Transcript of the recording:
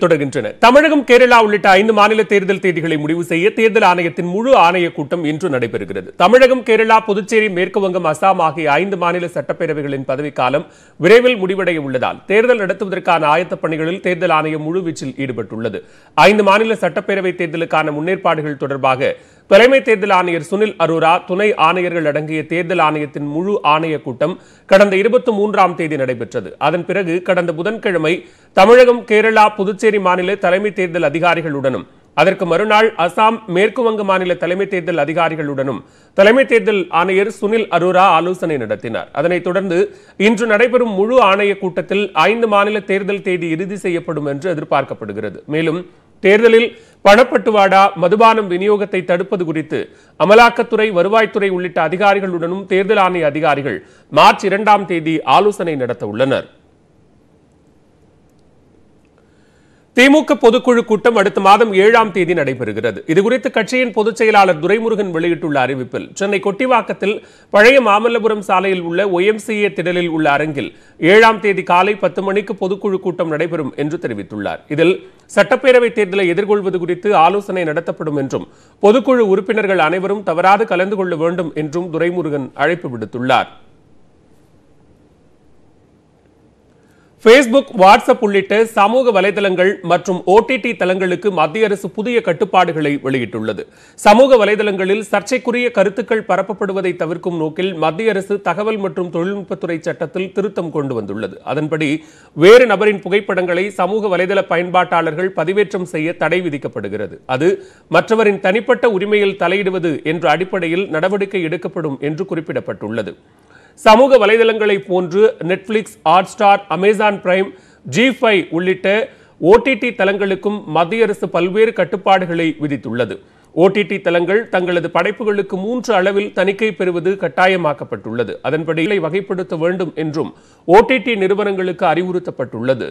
தொடர்கின்றன. தமிழகம் கேரளா உள்ளிட்ட ஐந்து மாநில தேர்தல் தேதிகளை முடிவு செய்ய தேர்தல் ஆணையத்தின் முழு ஆணைய கூட்டம் இன்று நடைபெறுகிறது. தமிழகம் கேரளா புதுச்சேரி மேற்குவங்கம் அசாம் ஆகிய ஐந்து மாநில சட்டப்பேரவைகளின் பதவிக்காலம் விரைவில் முடிவடைய உள்ளதால் தேர்தல் நடத்துவதற்கான ஆயத்தப் பணிகளில் தேர்தல் ஆணையம் முழுவீச்சில் ஈடுபட்டுள்ளது. ஐந்து மாநில சட்டப்பேரவை தேர்தலுக்கான முன்னேற்பாடுகள் தொடர்பாக தலைமை தேர்தல் ஆணையர் சுனில் அரோரா துணை ஆணையர்கள் அடங்கிய தேர்தல் ஆணையத்தின் முழு ஆணைய கூட்டம் கடந்த இருபத்தி மூன்றாம் தேதி நடைபெற்றது. அதன் பிறகு கடந்த புதன்கிழமை தமிழகம் கேரளா புதுச்சேரி மாநில தலைமை தேர்தல் அதிகாரிகளுடனும் அதற்கு மறுநாள் அசாம் மேற்குவங்க மாநில தலைமை தேர்தல் அதிகாரிகளுடனும் தலைமை தேர்தல் ஆணையர் சுனில் அரோரா ஆலோசனை நடத்தினார். அதனைத் தொடர்ந்து இன்று நடைபெறும் முழு ஆணைய கூட்டத்தில் ஐந்து மாநில தேர்தல் தேதி இறுதி செய்யப்படும் என்று எதிர்பார்க்கப்படுகிறது. மேலும் தேர்தலில் பணப்பட்டுவாடா மதுபானம் விநியோகத்தை தடுப்பது குறித்து அமலாக்கத்துறை வருவாய்த்துறை உள்ளிட்ட அதிகாரிகளுடனும் தேர்தல் ஆணைய அதிகாரிகள் மார்ச் இரண்டாம் தேதி ஆலோசனை நடத்த உள்ளனர் திமுக பொதுக்குழு கூட்டம் அடுத்த மாதம் ஏழாம் தேதி நடைபெறுகிறது. இதுகுறித்து கட்சியின் பொதுச் செயலாளர் துரைமுருகன் வெளியிட்டுள்ள அறிவிப்பில் சென்னை கொட்டிவாக்கத்தில் பழைய மாமல்லபுரம் சாலையில் உள்ள ஒய்எம்சிஏ திடலில் உள்ள அரங்கில் ஏழாம் தேதி காலை பத்து மணிக்கு பொதுக்குழு கூட்டம் நடைபெறும் என்று தெரிவித்துள்ளார். இதில் சட்டப்பேரவை தேர்தலை எதிர்கொள்வது குறித்து ஆலோசனை நடத்தப்படும் என்றும் பொதுக்குழு உறுப்பினர்கள் அனைவரும் தவறாது கலந்து கொள்ள வேண்டும் என்றும் துரைமுருகன் அழைப்பு விடுத்துள்ளார். ஃபேஸ்புக் வாட்ஸ்அப் உள்ளிட்ட சமூக வலைதளங்கள் மற்றும் ஓடிடி தளங்களுக்கு மத்திய அரசு புதிய கட்டுப்பாடுகளை வெளியிட்டுள்ளது. சமூக வலைதளங்களில் சர்ச்சைக்குரிய கருத்துக்கள் பரப்பப்படுவதை தவிர்க்கும் நோக்கில் மத்திய அரசு தகவல் மற்றும் தொழில்நுட்பத்துறை சட்டத்தில் திருத்தம் கொண்டு வந்துள்ளது. அதன்படி வேறு நபரின் புகைப்படங்களை சமூக வலைதள பயன்பாட்டாளர்கள் பதிவேற்றம் செய்ய தடை விதிக்கப்படுகிறது. அது மற்றவரின் தனிப்பட்ட உரிமையில் தலையிடுவது என்ற அடிப்படையில் நடவடிக்கை எடுக்கப்படும் என்று குறிப்பிடப்பட்டுள்ளது. சமூக வலைதளங்களை போன்று Netflix Hotstar Amazon Prime Zee five உள்ளிட்ட ஓடிடி தளங்களுக்கும் மத்திய அரசு பல்வேறு கட்டுப்பாடுகளை விதித்துள்ளது. ஓடிடி தளங்கள் தங்களது படைப்புகளுக்கு மூன்று அளவில் தணிக்கை பெறுவது கட்டாயமாக்கப்பட்டுள்ளது. அதன்படி வகைப்படுத்த வேண்டும் என்றும் ஓடிடி நிறுவனங்களுக்கு அறிவுறுத்தப்பட்டுள்ளது.